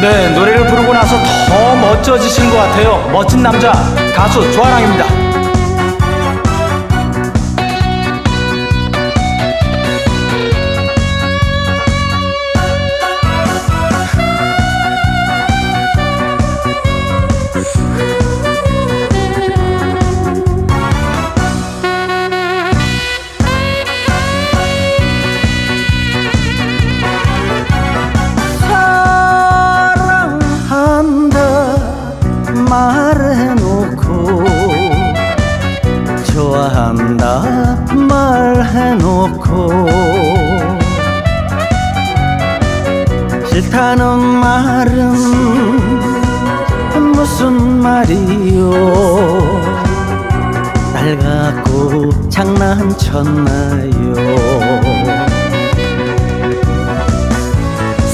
네, 노래를 부르고 나서 더 멋져지신 것 같아요. 멋진 남자, 가수 조아랑입니다. 좋아한다 말해놓고 싫다는 말은 무슨 말이요 날 갖고 장난쳤나요?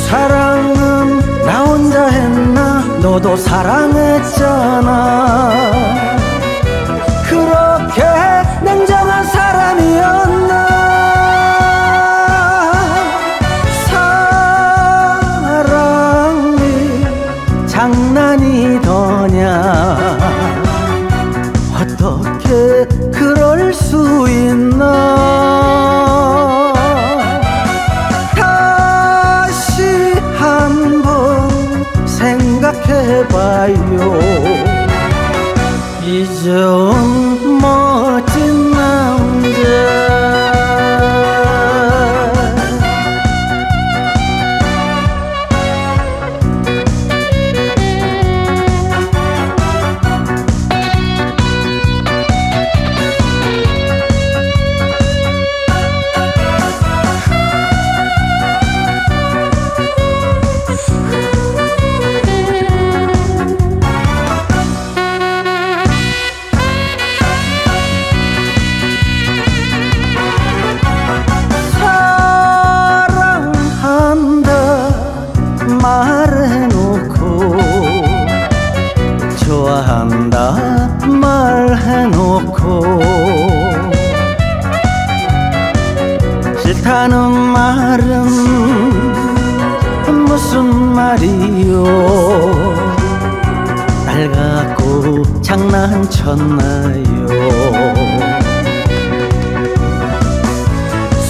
사랑은 나 혼자 했나? 너도 사랑했잖아 생각해봐요 이전 말이요. 날 갖고 장난쳤나요?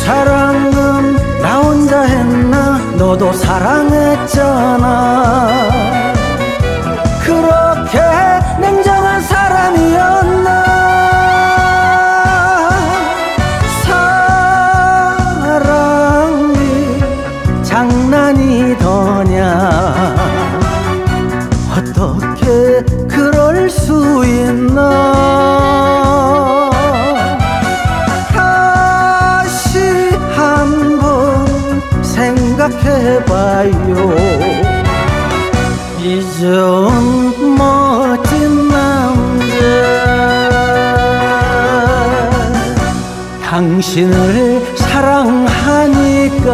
사랑은 나 혼자 했나? 너도 사랑했잖아. 그렇게 냉정한 사람이었나? 사랑이 장난이 그럴 수 있나? 다시 한번 생각해봐요. 이전 멋진 남자. 당신을 사랑하니까